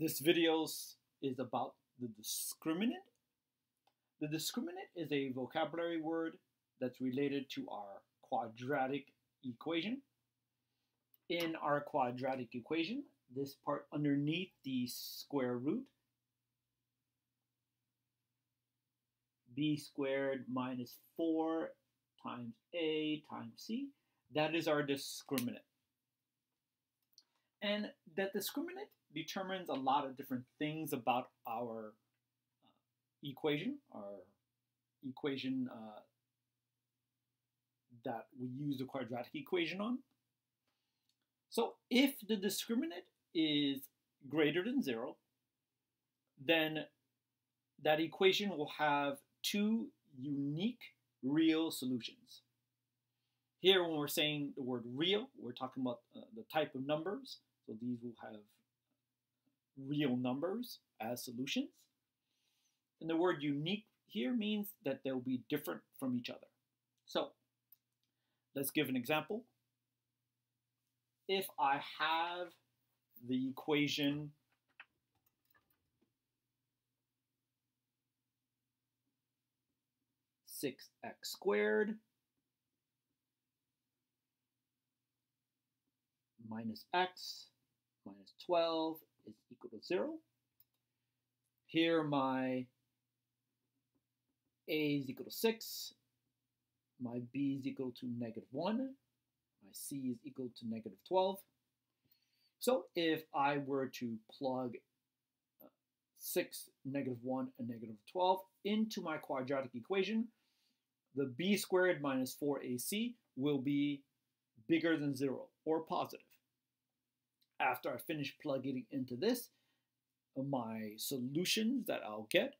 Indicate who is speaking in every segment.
Speaker 1: This video is about the discriminant. The discriminant is a vocabulary word that's related to our quadratic equation. In our quadratic equation, this part underneath the square root, b squared minus 4 times a times c, that is our discriminant. And that discriminant determines a lot of different things about our uh, equation, our equation uh, that we use the quadratic equation on. So if the discriminant is greater than zero, then that equation will have two unique real solutions. Here, when we're saying the word real, we're talking about uh, the type of numbers. So these will have real numbers as solutions. And the word unique here means that they'll be different from each other. So let's give an example. If I have the equation six x squared minus x minus 12 is equal to 0. Here my a is equal to 6, my b is equal to negative 1, my c is equal to negative 12. So if I were to plug uh, 6, negative 1, and negative 12 into my quadratic equation, the b squared minus 4ac will be bigger than 0, or positive after I finish plugging into this, my solutions that I'll get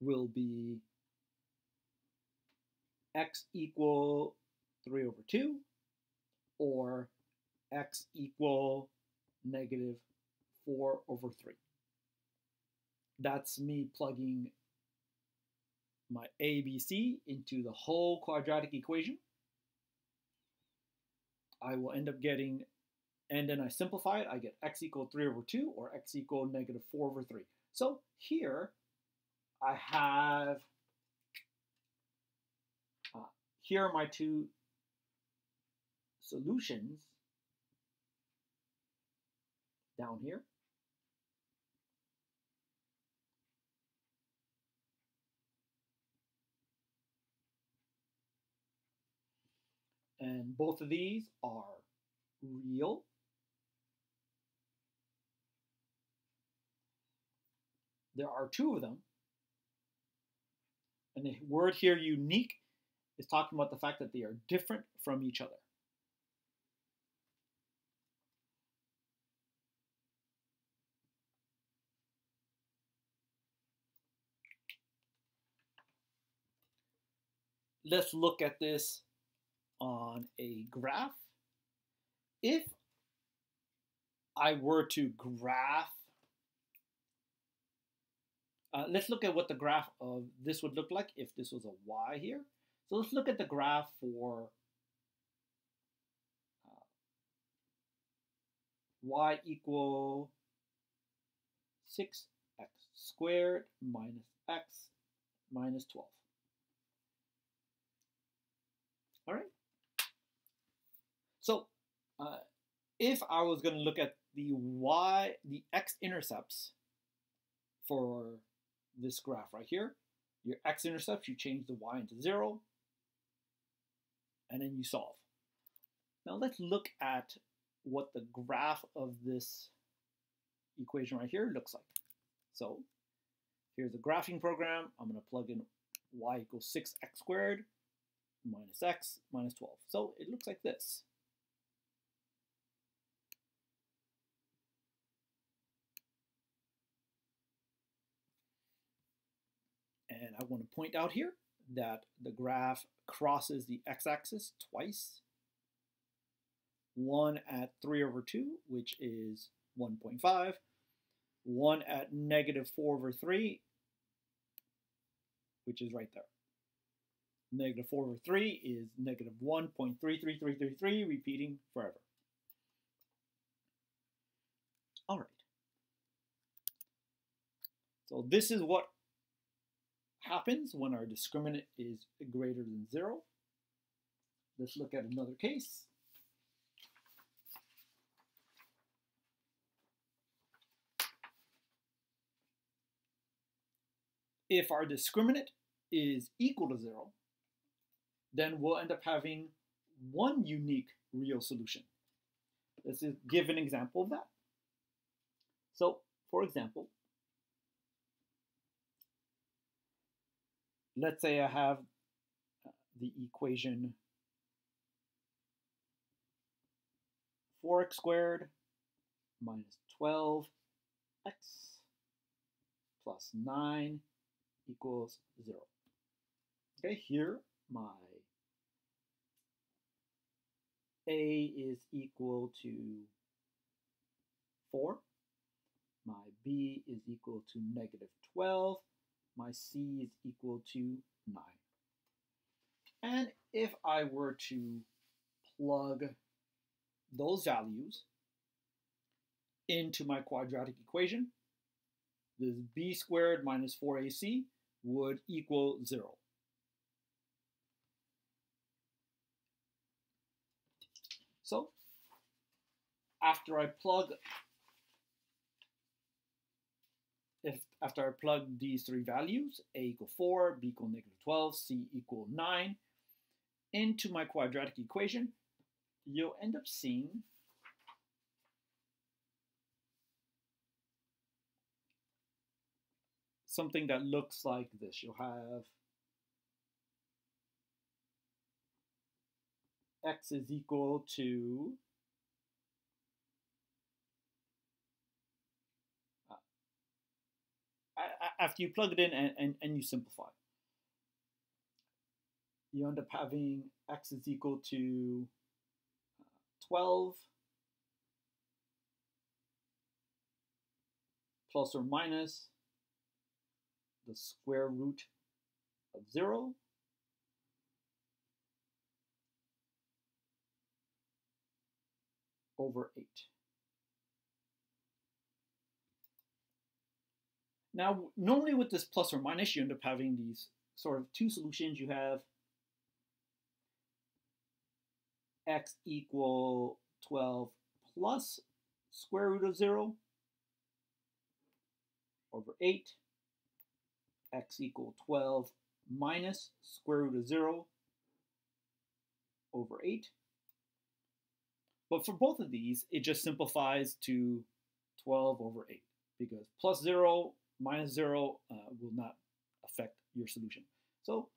Speaker 1: will be x equal 3 over 2 or x equal negative 4 over 3. That's me plugging my ABC into the whole quadratic equation. I will end up getting and then I simplify it, I get x equal 3 over 2 or x equal negative 4 over 3. So here I have, uh, here are my two solutions down here. And both of these are real There are two of them. And the word here, unique, is talking about the fact that they are different from each other. Let's look at this on a graph. If I were to graph uh, let's look at what the graph of this would look like if this was a y here. So let's look at the graph for uh, y equal 6x squared minus x minus 12. All right. So uh, if I was going to look at the y, the x-intercepts for this graph right here. Your x-intercepts, you change the y into 0, and then you solve. Now let's look at what the graph of this equation right here looks like. So here's a graphing program. I'm going to plug in y equals 6x squared minus x minus 12. So it looks like this. And I want to point out here that the graph crosses the x-axis twice. One at 3 over 2, which is 1.5. One at negative 4 over 3, which is right there. Negative 4 over 3 is negative 1.33333, repeating forever. All right. So this is what happens when our discriminant is greater than 0. Let's look at another case. If our discriminant is equal to 0, then we'll end up having one unique real solution. Let's give an example of that. So, for example, let's say I have uh, the equation 4x squared minus 12x plus 9 equals 0. Okay, here my a is equal to 4. My b is equal to negative 12. My c is equal to 9. And if I were to plug those values into my quadratic equation, this b squared minus 4ac would equal 0. So after I plug, if after I plug these three values, a equal 4, b equal negative 12, c equal 9, into my quadratic equation, you'll end up seeing something that looks like this. You'll have x is equal to after you plug it in and, and, and you simplify, you end up having x is equal to uh, 12 plus or minus the square root of 0 over 8. Now, normally with this plus or minus, you end up having these sort of two solutions. You have x equal 12 plus square root of 0 over 8, x equal 12 minus square root of 0 over 8, but for both of these, it just simplifies to 12 over 8 because plus 0 minus 0 uh, will not affect your solution. So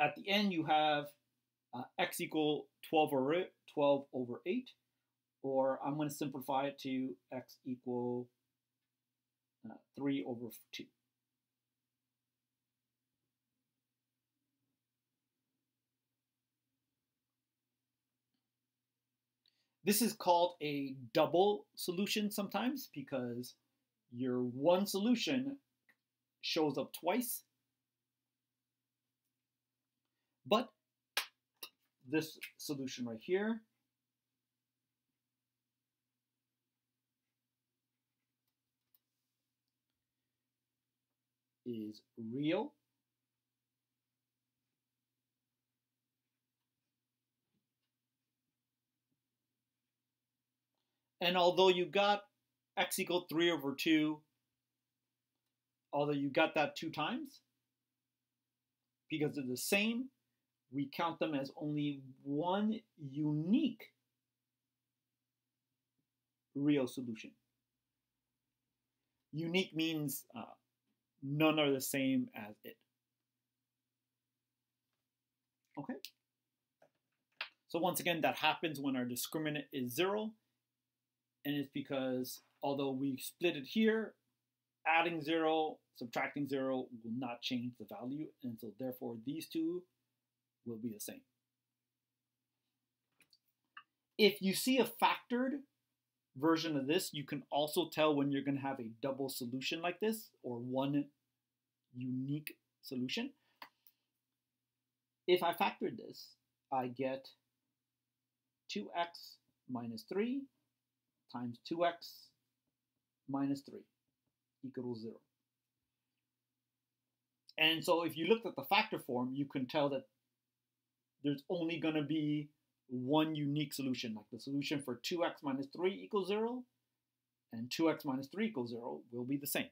Speaker 1: at the end, you have uh, x equal 12 over, 12 over 8, or I'm going to simplify it to x equal uh, 3 over 2. This is called a double solution sometimes because your one solution shows up twice. But this solution right here is real. And although you got x equal 3 over 2, although you got that two times, because they're the same, we count them as only one unique real solution. Unique means uh, none are the same as it. Okay? So once again, that happens when our discriminant is 0 and it's because although we split it here, adding 0, subtracting 0 will not change the value, and so therefore these two will be the same. If you see a factored version of this, you can also tell when you're going to have a double solution like this, or one unique solution. If I factored this, I get 2x minus 3 times 2x minus 3 equals 0. And so if you looked at the factor form, you can tell that there's only going to be one unique solution, like the solution for 2x minus 3 equals 0 and 2x minus 3 equals 0 will be the same.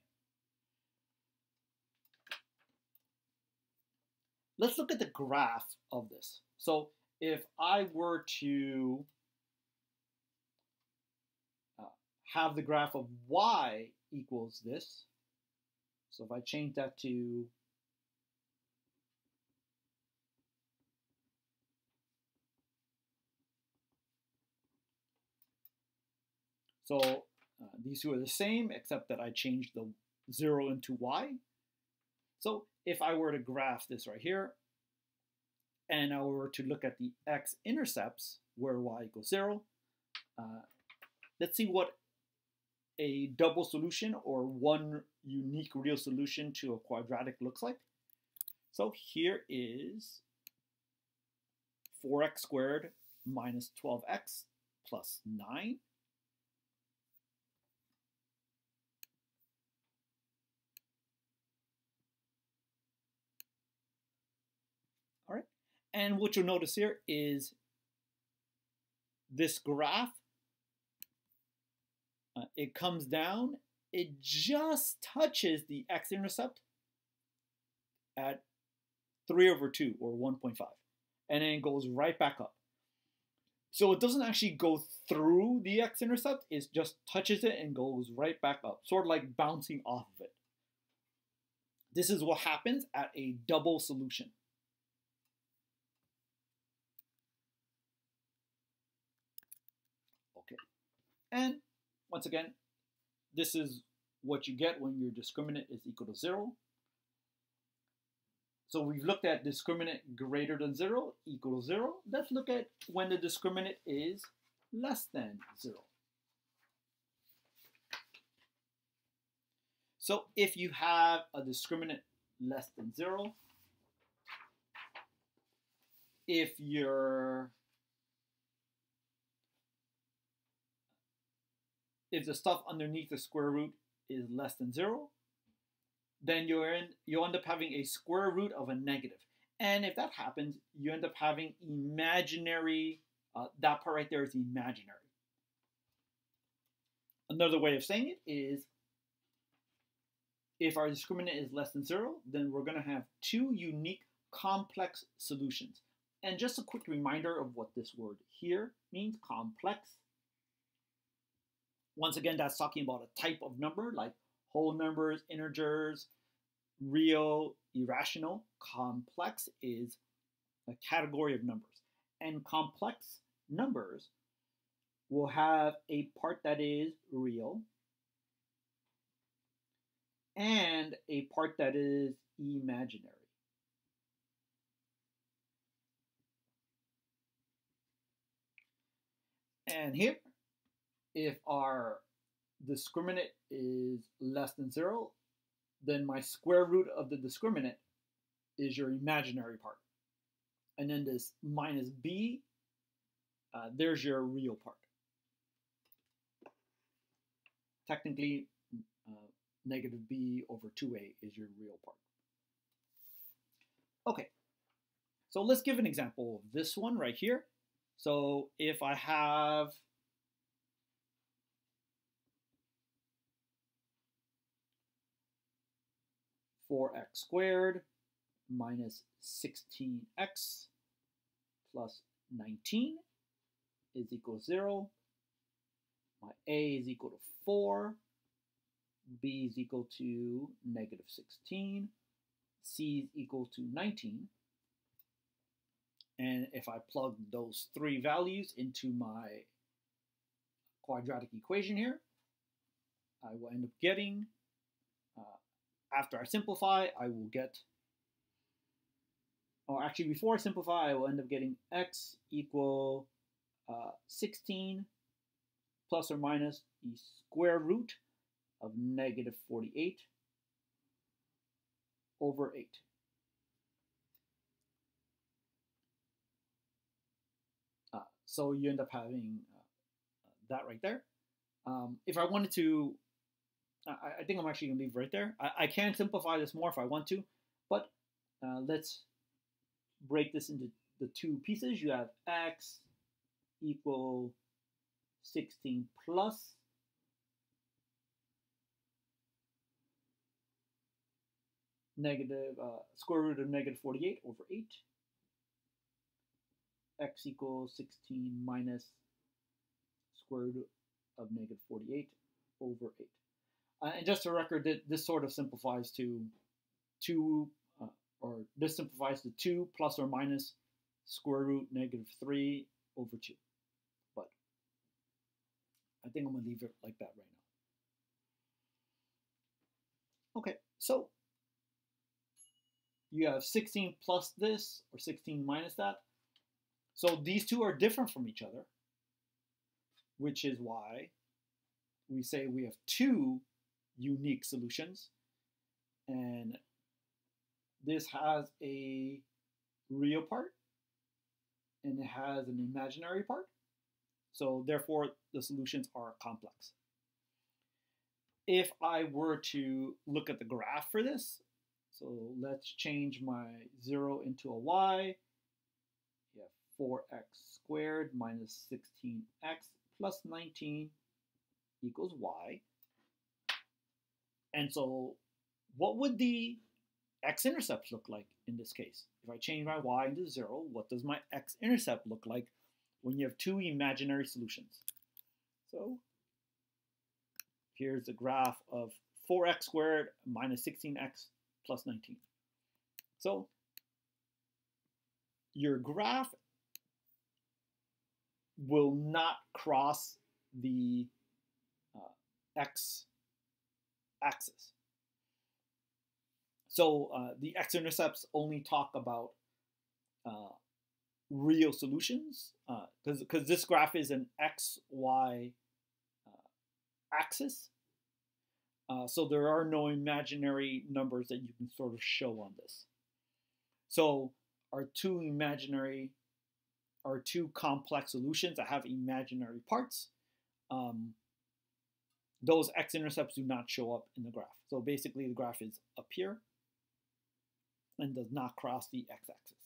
Speaker 1: Let's look at the graph of this. So if I were to uh, have the graph of y equals this, so if I change that to So uh, these two are the same, except that I changed the 0 into y. So if I were to graph this right here, and I were to look at the x-intercepts, where y equals 0, uh, let's see what a double solution or one unique real solution to a quadratic looks like. So here is 4x squared minus 12x plus 9 And what you'll notice here is this graph, uh, it comes down, it just touches the x-intercept at 3 over 2 or 1.5 and then it goes right back up. So it doesn't actually go through the x-intercept, it just touches it and goes right back up, sort of like bouncing off of it. This is what happens at a double solution. Okay. And once again, this is what you get when your discriminant is equal to zero. So we've looked at discriminant greater than zero, equal to zero. Let's look at when the discriminant is less than zero. So if you have a discriminant less than zero, if your if the stuff underneath the square root is less than zero, then you're in, you end up having a square root of a negative. And if that happens, you end up having imaginary, uh, that part right there is imaginary. Another way of saying it is if our discriminant is less than zero, then we're going to have two unique complex solutions. And just a quick reminder of what this word here means, complex. Once again, that's talking about a type of number like whole numbers, integers, real, irrational. Complex is a category of numbers. And complex numbers will have a part that is real and a part that is imaginary. And here if our discriminant is less than zero, then my square root of the discriminant is your imaginary part. And then this minus b, uh, there's your real part. Technically, uh, negative b over 2a is your real part. Okay, so let's give an example of this one right here. So if I have 4x squared minus 16x plus 19 is equal to 0. My a is equal to 4. b is equal to negative 16. c is equal to 19. And if I plug those three values into my quadratic equation here, I will end up getting after I simplify, I will get, or actually before I simplify, I will end up getting x equal uh, 16 plus or minus the square root of negative 48 over 8. Uh, so you end up having uh, that right there. Um, if I wanted to I, I think I'm actually going to leave right there. I, I can simplify this more if I want to, But uh, let's break this into the two pieces. You have x equal 16 plus negative uh, square root of negative 48 over 8 x equals 16 minus square root of negative 48 over 8. Uh, and just a record that this sort of simplifies to 2, uh, or this simplifies to 2 plus or minus square root negative 3 over 2. But I think I'm going to leave it like that right now. Okay, so you have 16 plus this, or 16 minus that. So these two are different from each other, which is why we say we have two unique solutions. And this has a real part and it has an imaginary part. So therefore, the solutions are complex. If I were to look at the graph for this, so let's change my 0 into a y. You have 4x squared minus 16x plus 19 equals y. And so what would the x-intercept look like in this case? If I change my y into 0, what does my x-intercept look like when you have two imaginary solutions? So here's the graph of 4x squared minus 16x plus 19. So your graph will not cross the uh, x axis. So uh, the x-intercepts only talk about uh, real solutions because uh, because this graph is an x y uh, axis uh, so there are no imaginary numbers that you can sort of show on this. So our two imaginary, our two complex solutions that have imaginary parts, um, those x-intercepts do not show up in the graph. So basically the graph is up here and does not cross the x-axis.